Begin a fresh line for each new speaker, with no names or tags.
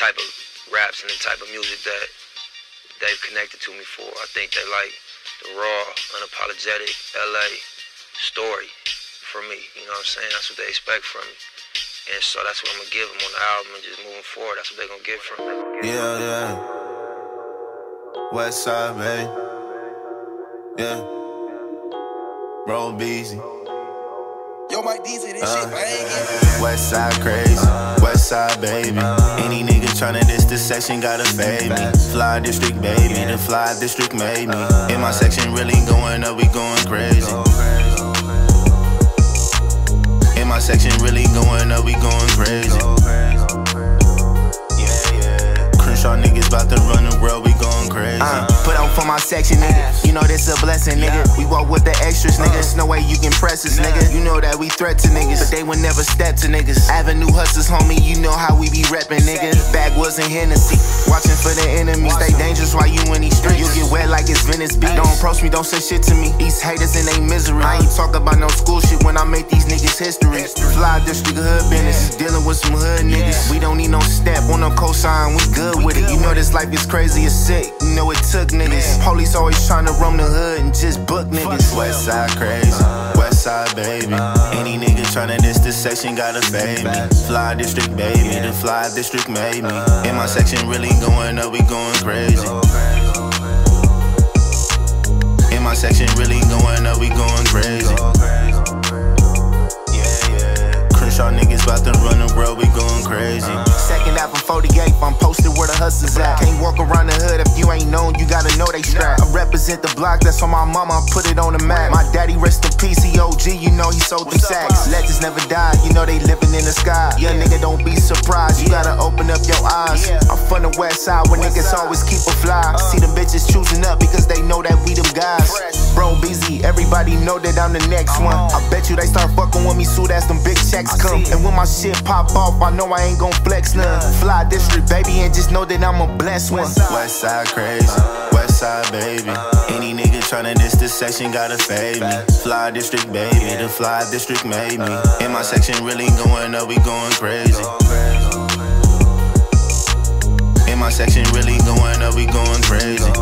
type of raps and the type of music that they've connected to me for. I think they like the raw, unapologetic LA story from me. You know what I'm saying? That's what they expect from me. And so that's what I'm gonna give them on the album and just moving forward. That's what they're gonna get from me.
Yeah, yeah. West side, baby. Yeah. Bro, Beezy.
Yo, Mike Deezy, this uh, shit bangin'.
West side crazy, West side baby. Any nigga tryna diss this section gotta fade me. Fly district baby, the fly district made me. In my section really going up, we going crazy. In my section really going up,
for my section, nigga. You know this a blessing, nigga. We walk with the extras, nigga. Uh. There's no way you can press us, nigga. You know that we threat to niggas, but they would never step to niggas. Avenue hustlers, homie, you know how we be reppin', nigga. And Hennessy. Watching for the enemies, stay dangerous while you in these streets. You get wet like it's Venice Beach. Don't approach me, don't say shit to me. These haters in they misery. I ain't talk about no school shit when I make these niggas history. Fly district hood business, dealing with some hood niggas. We don't need no step on no cosign, we good with it. You know this life is crazy as sick. You know it took niggas. Police always trying to roam the hood and just book niggas.
West side crazy, West side baby. Diss this section gotta fade me. Fly district baby, the fly district made me. In my section really going up, we going crazy. In my section really going up, we going crazy. Crenshaw niggas about to run the world, we going crazy.
Second half of 48, I'm posted where the hustlers at. Can't walk around the hood if you ain't known, you gotta know they strap. I represent the block, that's on my mama, I put it on the map. My daddy sold them sacks. Legends never die, you know they living in the sky. Yeah, nigga, don't be surprised, you gotta open up your eyes. I'm from the west side where niggas always keep a fly. See them bitches choosing up because they know that we them guys. Bro, busy, everybody know that I'm the next one. I bet you they start fucking with me soon as them big checks come. And when my shit pop off, I know I ain't gon' flex none. Fly district, baby, and just know that I'm a blessed one.
West side crazy, West side baby. Any nigga tryna diss this section gotta fade me. Fly district baby, the fly district made me. In my section really going up, we going crazy. In my section really going up, we going crazy.